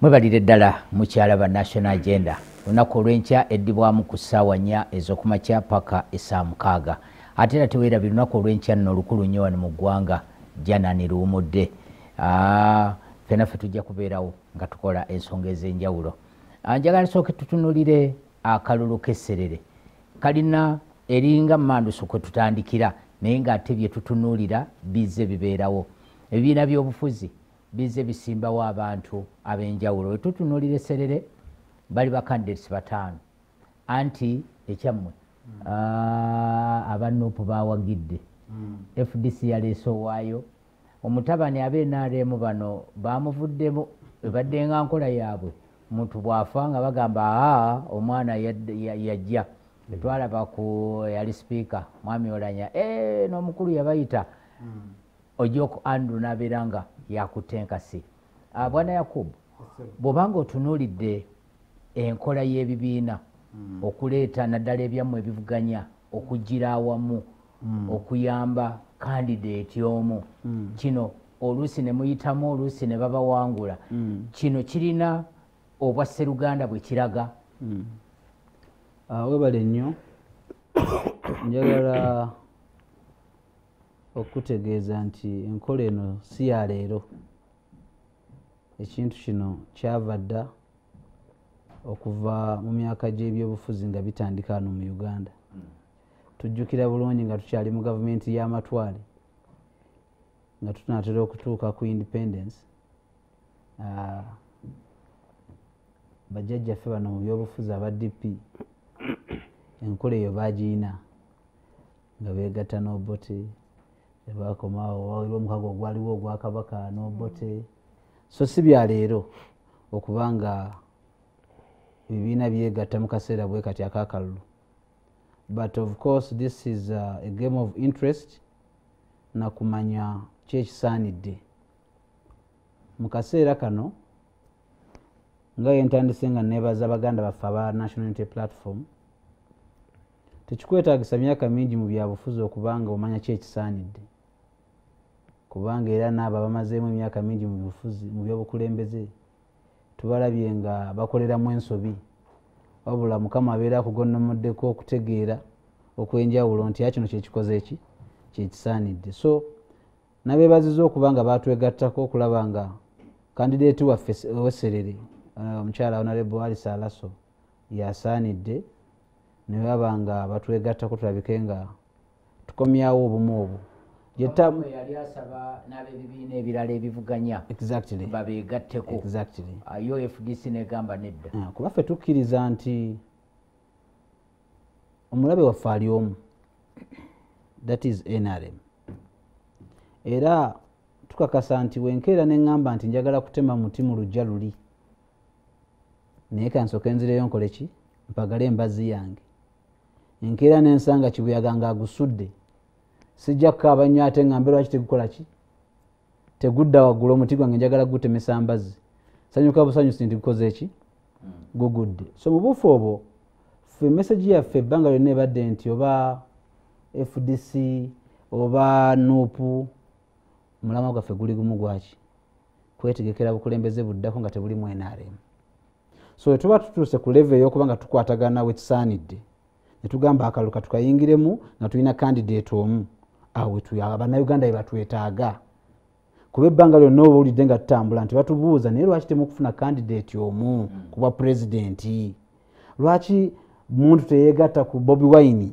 mwebalire ddala mukyala ba national agenda. Olunaku olwenkya eddibwamu ku ssaawa nnya ez'okumakya paka essaa mukaaga ate era teweerabye lunaku olwenkya nno olukulu nnyo wano mu ggwanga janani luwumudde. Fena ffe tujja kubeerawo nga tukola ensonga ez'enjawulo. Njagala sooke tutunulire akalulu k'esserere. Kalina eringa mumanduso kwe tutandikira naye ng'ate bye tutunuulira bizze bibeerawo. Ebibiina by'obufuzi bizze bisimbawo abantu ab'enjawulo. We tutunuulira esserere bali bakandidates bataano. Anti ekyammwe abanupu bawagidde fdc yaleese owaayo. Omutabani abenaremu bano bamuvuddemu ebadde nga nkola yaabwe. Muntu bwafa nga bagamba aa omwana yajja. Etwalaba ku yali sipiika mwami olanya. N'omukulu yabayita. Ojoko andrew nabeera nga yakutte enkasi bwana yakubu bw'obanga otunuulidde enkola y'ebibiina okuleeta naddala ebyammwe ebivuganya okugira awamu okuyamba kandidaeti omu. Kino oluusi ne muyitamu oluusi ne babawangula. Kino kirina obwa sseruganda bwe kiraga. Webale nnyo. Njagala okutegeeza nti enkola eno si ya leero. Ekintu kino kyava dda okuva mu myaka gy'ebyobufuzi nga bitandika wano mu uganda. Tujjukira bulungi nga tukyali mu gavumenti y'amatwale nga tunatera okutuuka ku independence. Bajjajjaffe bano mu byobufuzi aba dp enkola eyo bagiyina nga begatta n'obote ebakomawo waliwo omukago ogwaliwo ogwakabaka n'obote so si byaleero okubanga ebibiina byegatta mu kaseera bwe kati akakalulu but of course this is a, a game of interest nakumanya kyekisaanidde mu kaseera kano nga yentandise nga nebaza baganda baffe aba national unity platform tekikwetagisa myaka mingi mu byabufuzi okubanga omanya kyekisaanidde kubanga era naabo bamazeemu emyaka mingi mu bufuzi mu byobukulembeze tubalabye nga bakoleramu ensobi. Wabula mukama abeera akugonnomoddeko okutegeera okwenjawulo nti a kino kyekikoze eki? Kyekisaanidde so nabeebaziza okuba nga batwegattako okulaba nga kandideeti waffe weserere omukyala honorable alisa alaso yasaanidde newaba nga batwegattako tulabike nga tukomyawo obumu obwo yali asaba n'abebibiina ebirala ebivuganya babegatteko yo fdc negamba nedda. Kuba ffe tukkiriza nti omulabe waffe ali omu that is nrm era tukakasa nti wenkeera neŋŋamba nti njagala kutema muti mu lujja luli. Naye kansooka enzireyo nkole ki? Mpagale embazzi yange. Enkeera nensanga kibuyaga nga agusudde sijja kukaaba nnyo ate ŋŋambe lwaki tegukola ki? Tegudda waggulu omuti gwange njagala gutemesa mbazzi. Sanyuka busanyusi nti gukoze eki gugudde. So mu bufu obwo ffe mesagi yaffe ebbanga lyonna ebadde nti oba fdc oba nuupu omulama gwaffe guli gumu gwaki kwetegekera bukulembeze buddako nga tebulimu nrm so wetuba tutuuse ku leve eyokuba nga tukwatagana wekisaanidde netugamba akaluka tukayingiremu nga tulina kandidate omu awo bannayuganda webatwetaaga kuba ebbanga lyonna oba owulidde nga tutambula nti batubuuza naye lwaki temukufuna kandidate omu kubwa pulezidenti lwaki muntu teyegatta ku bobi wine?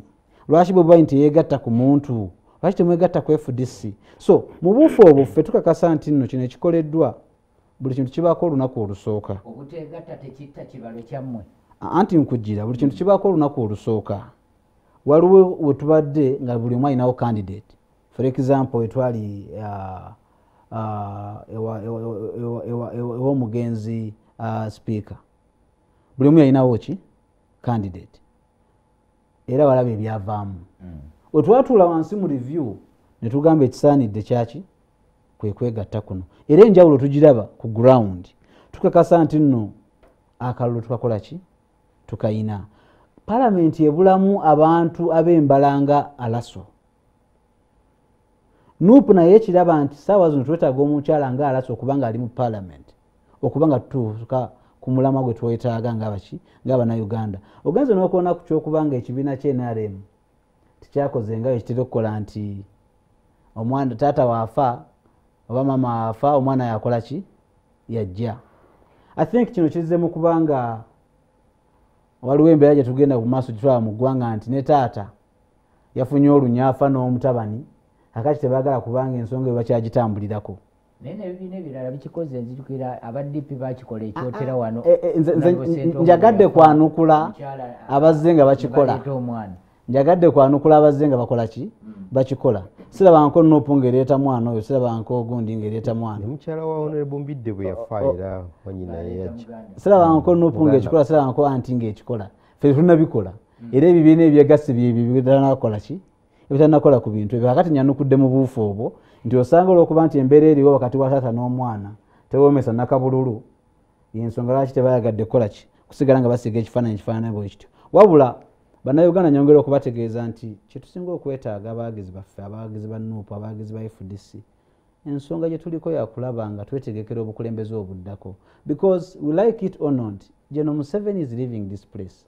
Lwaki bobi wine teyegatta ku muntu? Lwaki temwegatta ku fdc so mu buufu obwo ffe tukakasa nti nno kino ekikoleddwa buli kintu kibaako olunaku olusooka. Anti nkujira buli kintu kibaako olunaku olusooka waliwo wetubadde nga buli omu alinawo candidate. For example wetwali ewomugenzi speaker. Buli omu yalinawo ki? Candidate. Era walaba ebyavaamu. Wetwatuula wansi mu review netugamba ekisaanidde kyaki kwekwegatta kuno. Era enjawulo tugiraba ku ground. Tukakasa nti nno akalulu tukakola ki? Tukayina palamenti ebulamu abantu ab'embalanga alaso. Nuupu naye ekiraba nti saawa zino twetaaga omukyala nga alaso okubanga ali mu palamenti okuba nga tutuuka ku mulama gwe twetaaga ngaabaki ngaabannauganda ogenze n'okuona ku kyokuba nga ekibiina kyenrm tikyakoze nga ekitera okukola nti omwana taata waafa oba maama waafa omwana yakola ki? Yajja. I think kino kizzemu kubanga waliwo embeera gye tugenda ku maaso gitwala mu ggwanga nti ne taata yafunye olunyafa n'omutabani akati tebaagala kubanga ensonga eyo bakyagitambulirako. Naye nebibiina ebirala bikikoze nzijukira abadipi bakikola ekyotera wano Eh, eh, njagadde kwanukula abazze nga bakikola. baleeta omwana njagadde kwanukula abazze nga bakola ki? Bakikola. Sirabanko nupu ngaereeta mwana oyo sirabanko ogundi ngaereeta mwana. Mukyala wa honorable mbidde bwe yafa era wanyina yeyajja sirabanko nupu ngaekikola sirabanko anti ngaekikola fe tunabikola. Era ebibiina ebyegasi byebyo bitanakola ki? Ebitanakola ku bintu ebyo. Kakati nyanukudde mu buufu obwo nti osanga olwokuba nti embeera eriwo wakati wa taata n'omwana tewoomesa nakabululu. Yensonga lwaki tebayagadde kukola ki? Kusigala nga basiga ekifaananyi kifaanana bwe kityo. Wabula bannayuganda nyongera okubategeeza nti kyetusinga okwetaaga abawagizi baffe abawagizi ba nuupu abawagizi ba fdc ensonga gye tuliko yakulaba nga twetegekera obukulembeze obuddako. Because we like it or not geno museveni is living this place.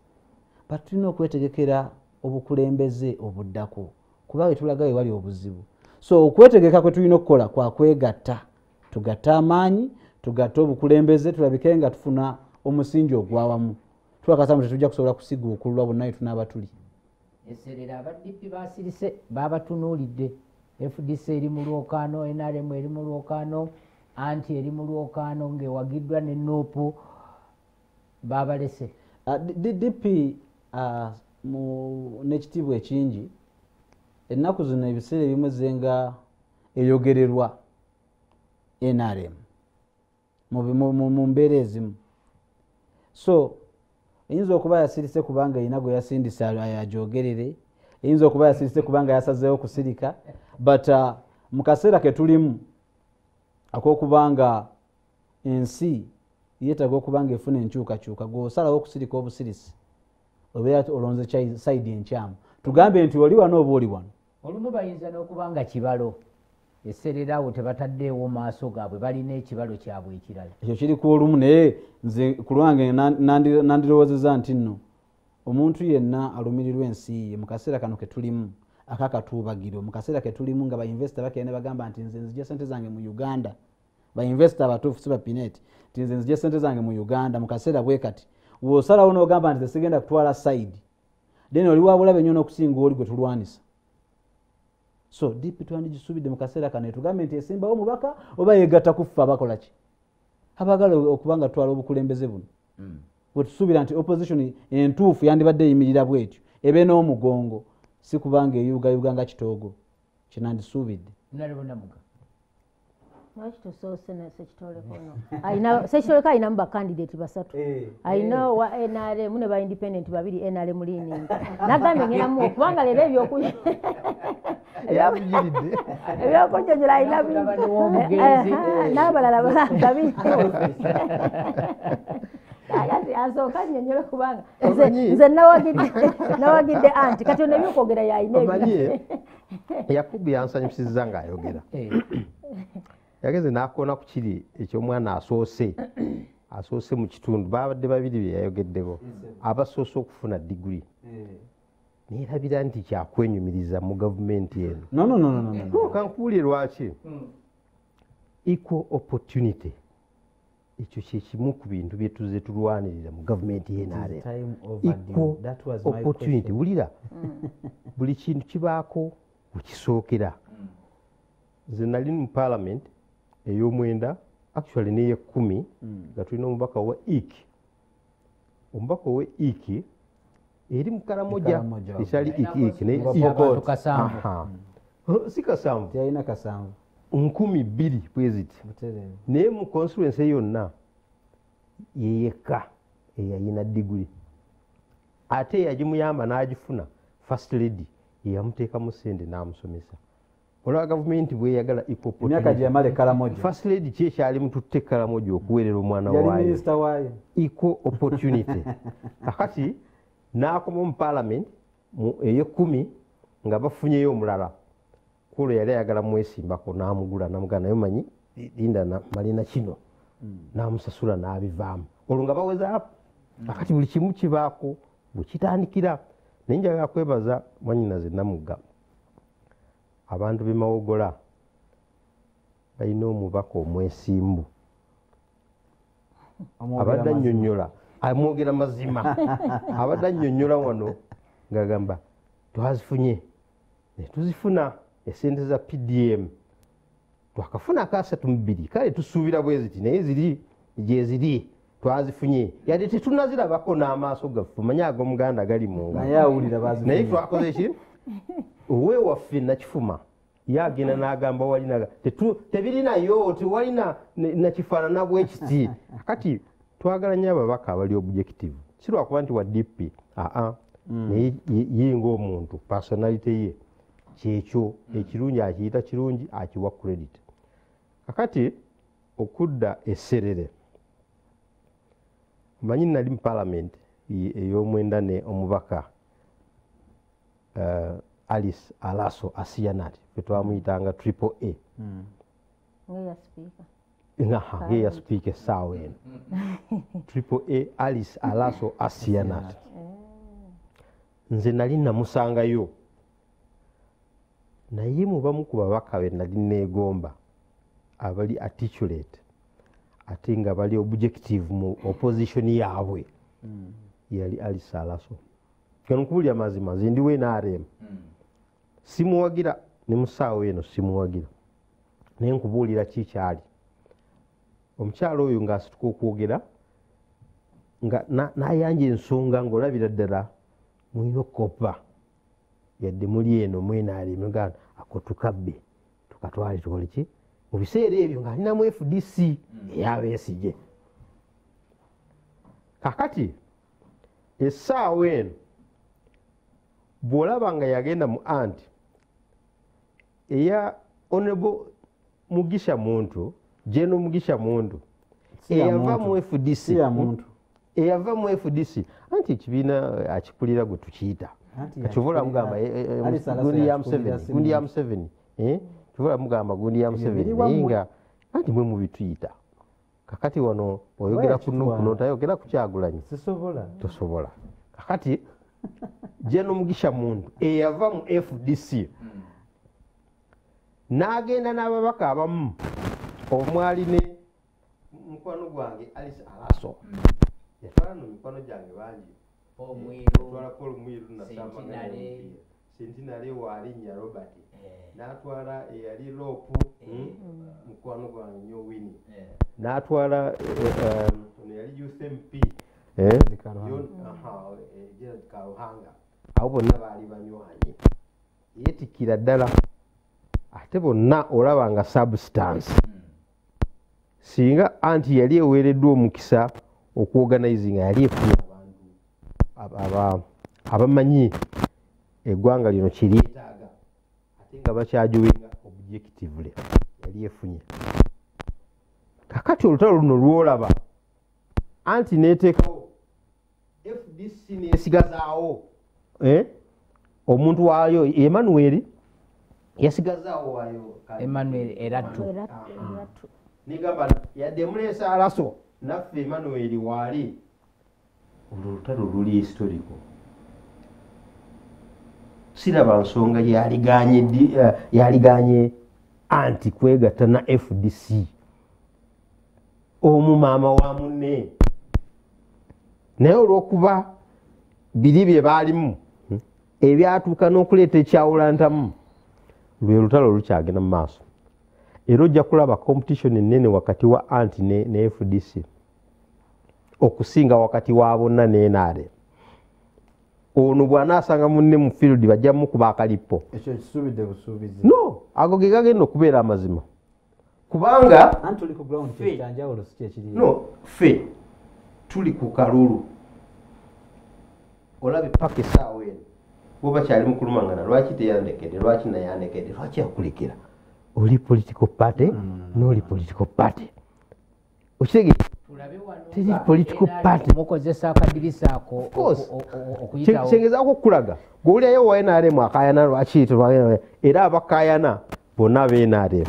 But tulina okwetegekera obukulembeze obuddako kuba wetulaga we wali obuzibu. So okwetegeka kwe tulina okukola kwakwegatta tugatte amaanyi tugatte obukulembeze tulabike nga tufuna omusingi ogwawamu twakasamu tetujja kusobola kusiguukululwa bonna wetunaaba tuli eserera abadipi basirise babatunuulidde. Fdc eri mu lwokaano nrm eri mu lwokaano anti eri mu lwokaano ng'ewagiddwa ne nuupu babalese. Ah, dp ah, n'ekitiibwa ekingi ennaku zino ebiseera ebimu zenga eyogererwa nrm mu mbeera ezimu. So eyinza okuba yasirise kubanga erina gwe yasindisa agyogerere eyinza okuba yasirise kubanga yasazeewo kusirika. But ah, mu kaseera ke tulimu akokubanga ensi yeetaga okuba nga efuna enkyukakyuka gweosalawo okusirika obusirisi obeera olonze saidi enkyamu. Tugambe nti oli wano oba oli wano? Olumu bayinza n'okuba nga kibalo eserera awo tebataddeewo maaso gaabwe balina ekibalo kyabwe ekirala. Ekyo kiri ku olumu naye nze ku lwange na- nandi- nandirowoozeza nti nno omuntu yenna alumirirwa ensi ye mu kaseera kano ke tulimu akakatuubagiro mu kaseera ke tulimu nga bainvesita bakenda ne bagamba nti nze nzija sente zange mu uganda. Bainvesita abatuufu si bapinet nti nze nzija sente zange mu uganda mu kaseera bwe kati. Wosalawo n'ogamba nti zesigenda kutwala saidi then oli wabulabe nnyo n'okusinga oli gwe tulwanisa so dipi twandigisuubidde mu kaseera kano etugambe nti esimbawo omubaka oba yegatta kuffe abakola ki? Abagala okuba nga tutwala obukulembeze buno. Wetusuubira nti opposition entuufu yandibadde eyimirira bwetyo ebe n'omugongo si kubanga eyugayuga nga kitoogo nalebonamuga lwaki tosoose na sekitolekono alina sekitoleko alinamu bakandidate basatu. Alina wa nrm ne ba independent babiri nrm lining nagambye ngenamu kubanga leero ebyoku yabugiridde ebyokunyonyola alina. Eh, eh, n'abalala balagabi agati asooka nnyonyole kubanga nze- Omanyi? nawagidde anti kati ono ebyokwogera yalina omanye yakubu yansanyusiza ng'ayogera Eh, yageze n'akoona ku kiri ekyomwana asoose asoose mu kitundu babadde babiri bye yayogeddeko abasoose okufuna diguli neerabira nti kyakwenyumiriza mu gavumenti eno. No no no no no no. Kankuwulire lwaki? Equal opportunity. Ekyo kyekimu ku bintu bye tuze tulwanirira mu gavumenti yenare Time overdue. equal That was my opportunity. question. wulira buli kintu kibaako wekisookera nze nali mu parliament ey'omwenda actually n'eyekumi nga tulina omubaka owa ik omubaka owa ik eri mu karamoja Karamoja, ekyali ik ik naye Nga Ik. abantu kasanvu Aha. si kasanvu nkumi bbiri bweziti naye mu constituency yonna yeyekka eyayina diguli ate eyagimuyamba n'agifuna first lady yeyamuteekamu sente n'amusomesa. Olwa gavumenti bweyagala first lady ki ekyali mututte ekkalamoja okuweerera omwana waayo. Equal opportunity. Kakati n'akoma mu parliament mu eyekumi nga bafunyeyo omulala. Kuolwo yali ayagala mwesimbako n'amugula namugana naye manyi linda na- malina kino? N'amusasula n'abivaamu. Olwo nga baweza akati buli kimu kibaako bwekitandikira naye njagala kwebaza mwanyinaze namugga abantu bemawogola balina omubaka omwesimbu. Abadde annyonnyola amwogera mazima. Abadde annyonnyola wano ng'agamba twazifunye netuzifuna esente za pdm twakafuna akasatu mubiri kale tusuubira bwe ziti naye ziri gyeziri twazifunye. Yadde tetunazirabako n'amaaso gaffe manye ag'omuganda gali mu ngalo. Naye awulira naye bazifunye twakoze ki? Owewaffe nakifuma ye agenda n'agamba walina tetu- tebirinayo tewalina nakifaanana bwekiti kati twagala nnyo ababaka abali objective. Si lwakuba nti wa dp aa naye ye- ye ngaomuntu personality ye kyekyo ekirungi akiyita kirungi akiwa credit. Kakati okudda eserere manyi nali mu parliament e- ey'omwenda ne omubaka uh, alice alaso asianat fetwamuyitanga triple a nga ngeya sipiika essaawa eno triple a alice alaso asianat nze nali namusangayo naye mubamu ku babaka be nali neegomba abali articulate ate nga bali objective mu opposition yaabwe. Yali alice alaso. Kano nkubulya mazima nze ndiwo nrm simuwagira ne musaawa eno simuwagira. Naye nkubuulira kikyali omukyalo oyo ng'asituka okwogera nga na- nayanja ensonga ng'olabira ddala mulina okkopa. Yadde muli eno mwenaalemga ako tukabbe tukatwale tukole ki? Mu biseera ebyo ng'alinamu fdc eyabeesige kakati essaawa eno bw'olaba nga yagenda mu anti eya honorable mugisha muntu jeno mugisha muntu Si ya eyava mu fdc si ya muntu eyava mu fdc anti ekibiina eh, akikulira gwe tukiyita yakikulira- mugamba eh, eh, gundi ya museveni eh? kyobola mugamba gundi ya museveni naye nga anti mwe mubituyita kakati wano oyogera Bwekitwa. kuno tayogera kukyagulanyi sisobola. Tosobola. Kakati jeno mugisha muntu eyava mu fdc n'agenda n'ababaka abamu omwali ne mukwano gwange alice alaso. Yatwala no mikwano gyange bangi. Twalako olumwiru Sentinale. sentinale waalinnya robert. N'atwala eyali loopu mukwano gwange nyo wini n'atwala eh, eh, ono yali Gerard Karuhanga. Eh, karuhanga abo bonna baali banywanyi. Yeetikkira ddala. Ate bonna olaba nga substance singa anti yali eweereddwa omukisa okuorganizinga yali efunye abantu aba- aba- abamanyi eggwanga lino kyeryetaaga ate nga bakyajuwenga objectively yali efunye. Kakati olutalo luno lwolaba anti neteekawo fdc nesigazaawo eh? omuntu waayo emmanuel yasigazaawo waayo emmanuel eratu tu- nigamba yadde muleesa alaso naffe emmanuel waali. Olwo olutalo luli historico siraba nsonga eh, yaliganye anti kwegatta na fdc omu maama wa munne. Naye olwokuba biri bye baalimu ebyatuuka n'okuleeta ekyawulantamu lwe lutalo lukyagenda mu maaso era ojja kulaba competition enene wakati wa anti ne, ne fdc okusinga wakati wa bonna ne nrm ono bw'anaasanga munne mu field bajja mukuba akalipo ekyo kisuubidde busuubizi. No ago ge gagenda okubeera amazima. Kubanga no ffe tuli ku kalulu. Olabe paka esaawa eno. Bwoba kyali mukulumangana lwaki teyandekedde lwaki nayandekedde lwaki yakulekera oli political party? Noli political party. Okitegeera Teri political party. mukozesa akadirisa ako course. oku- o- o- okuyitawo. kyengezaako okukulaga gweolyayo wa nrm akayana lwaki era abakayana bonna aba nrm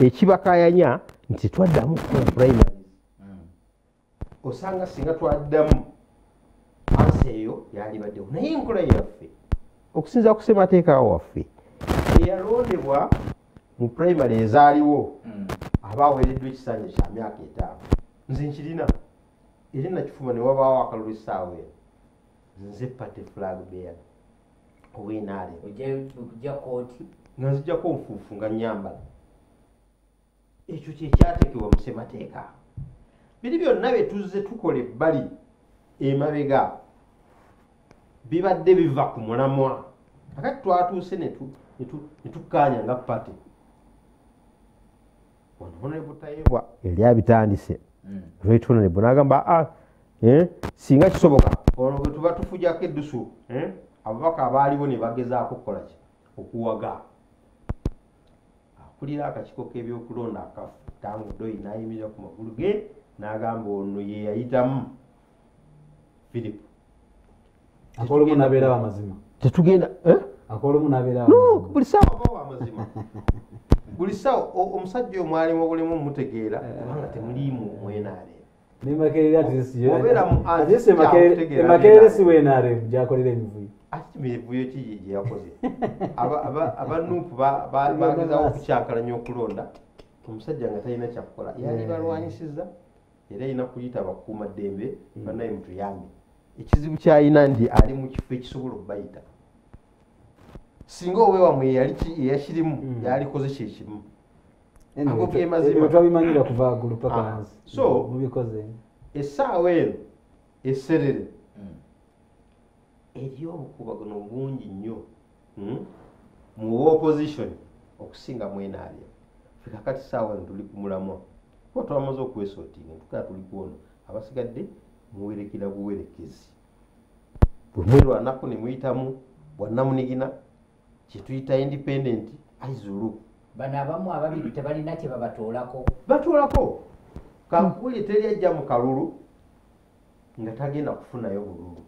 ekibakayanya nti twaddamu ku primary osanga singa twaddamu ansi eyo yalibaddewo. Naye enkola yaffe okusinza ku ssemateeka waffe eyalondebwa mu primary ezaaliwo. Aba aweereddwa ekisanja kya myaka etaano. Nze nkirina. Era nakifuma ne wabaawo akalulu essaawa eno. Nze pate flag bear kooti nga nzijjako nfuufu nga nyambala ekyo kyekyateekebwa mu ssemateeka. Biri byonna bye tuzze tukola ebbali emabega bibadde biva ku mulamwa. Akati twatuuse ne tu- ne tu- ne tukkaanya nga pate wano honebutayebwa yali abitandise. Right honorable n'agamba "Ah, eh, singa kisoboka. Ono bwe tuba tufujako eddusu eh, ababaka abaaliwo ne bagezaako kukola ki? Okuwaga. Akulira akakiiko k'ebyokulonda akafu tangu doyi n'ayimirira ku magulu ge n'agamba ono ye yayitamu. Wamazima tetugenda? Akolumu nabeera no wamazima buli saawa bawa amazima. Buli saawa o- omusajja omwalimu obulimu mutegeera kubanga temuliimu mwenaale. Emakerere si wenaare gyakolera emivuyo. Mivuyo ki gye gye yakoze Aba- aba- abanuupu ba- ba- bagezawo okukyankalanya okulonda omusajja nga talina kyakukola yali balwanyisiza era alina kuyita bakuumaddembe bannaye mutuyambe. Ekizibu kyalina nti ali mu kifo ekisobola okubayita singa owewamwe eyakirimu Mm. yalikoze kyekimu twabimanyira kuva gulu paka Ah, wansi so- mubikoze essaawa eno eserere eriyo obukubagano bungi nnyo mm, mu opposition okusinga mwenaalya fe kakati saawa eno tuli ku mulamwa. Kuba twamaze okwesootinga tukala tuli kuono abasigadde muwerekera buwerekezi. Bwe mwerwanako ne muyitamu bwannamunigina kyetuyita independent aizulu bano abamu ababiri tebalina kye babatoolako batuulako kankubuli teri ajja mu kalulu nga tagenda kufunayo bululu.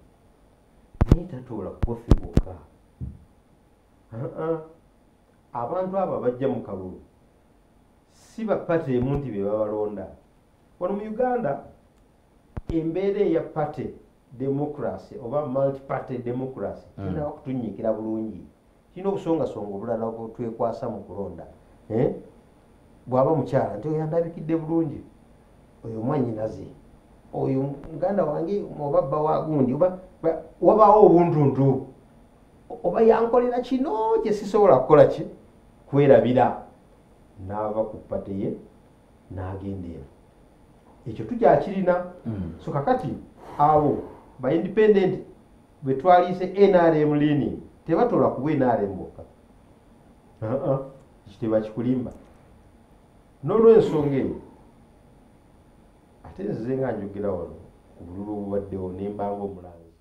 Naye tatuula kubofe bwokka. Abantu abo abajja mu kalulu si bapate emu nti be babalonda wano mu uganda embeera eya pate democracy oba multiparty democracy kirina kutunyiikira bulungi kirina obusongasonga obulala bwetwekwasa mu kulonda Eh? bw'aba mukyala nti oyo andabikidde bulungi oyo mwanyinaze oyo muganda wange oba bba wa gundi oba ba- wabaawo obuntuntu oba yankolera kino kye sisobola kukola ki? Kwerabira n'ava ku pate ye n'agenda eno. Ekyo tukyakirina. So kakati abo ba independent bwe twaliise nrm leaning tebatola kuba nrm bokka Uh-uh. ekyo tebakikulimba n'olwensonga eyo ate nzize nga njogera wano ku bululu obubaddewo nembanga omulanzi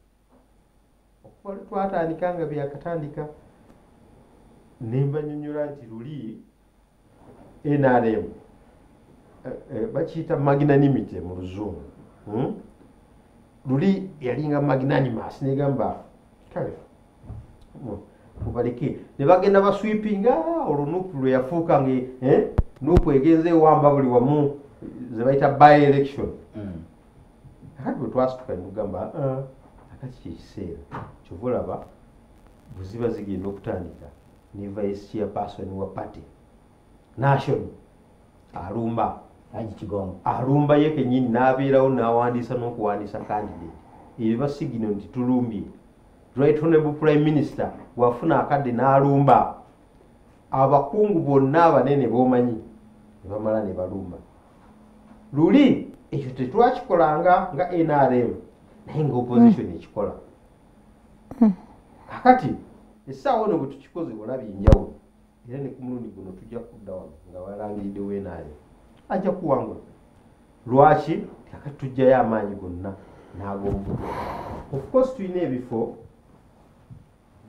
okuva twatandika nga byakatandika nembanyonyola nti luli nrm eh, eh, bakiyita magnanimity mu luzungu Hmm? luli yalinga magnanimous negamba kale mubaleke ne bagenda baswipinga olwo nupu lwe yafuuka nga eh, nupu egenza ewamba buli wamu ze bayita by election. Akati bwe twasituka nemugamba "Ah, akati kyekiseera kyova olaba bwe ziba zigenda okutandika ne vice chairperson wa party national alumba kigongo alumba ye kenyini n'abeerawo n'awandiisa n'okuwandiisa candidate ebyo basigino nti tulumbye right honorable prime minister bwafuna akadde n'alumba. Abakungu bonna abanene b'omanyi ne bamala ne balumba. Luli ekyo tetwakikolanga nga nrm naye nga opposition ekikola. Kakati essaawa ono bwe tukikoze olaba enjawulo era ne ku mulundi guno tujja kudda wano nga balangiriddewo nrm ajja kuwangula. Lwaki? Kakati tujjayo amaanyi gonna n'ag'omubuto of course tulina ebifo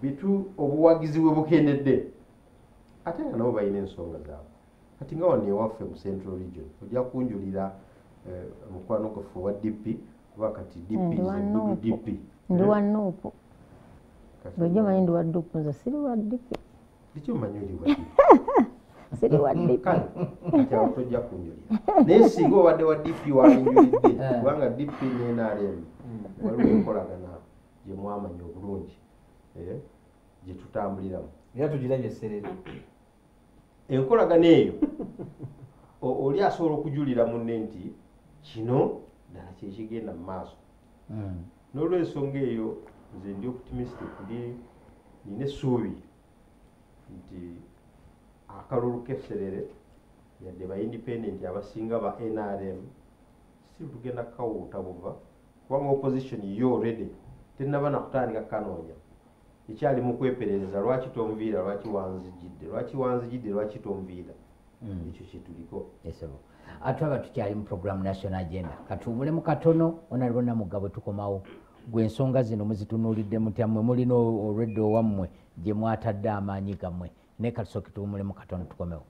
bitu obuwagizi bwe bukendedde. Ate nga nabo balina ensonga zaabwe. Kati nga wano ewaffe mu central region ojja kunjulira eh, mukwano gwaffe wa dp kuba kati dp Ndi wa Nuupu. dp Eh, kati lwojja omanyi ndi wa ddupu nze siri wa ddipi diki omanyi oli wa dp siri wa dp kale atyaba tojja kunjulira. Naye singa obadde wa dp wanjulidde kubanga dp ne nrm waliwo enkolagana gye mwamanya obulungi. eh, gye tutambuliramu. Era tugirabye serere enkolagana eyo o- oli asobola okujulira munne nti kino ddala kyekigenda mu maaso. Mm. n'olwensonga eyo nze ndi optimistic ndi nina essuubi nti akalulu k'esserere yadde ba independent abasinga ba nrm si tugenda kukawuuta buva kubanga opposition yo already tenaba nakutandika kanoonya ekyali mu kweperereza lwaki tonviira lwaki wanzijidde? Lwaki wanzijidde lwaki tonviira? Mm. ekyo kyetuliko atwaba tukyali mu program national agenda. Katuwumulemu katono onalibona mugga bwe tukomawo. Gwe ensonga zino muzitunuulidde mutya mmwe mulina olwedde owammwe gye mwatadde amaanyi gammwe. Naye katusooke tuwumulemu katono tukomewo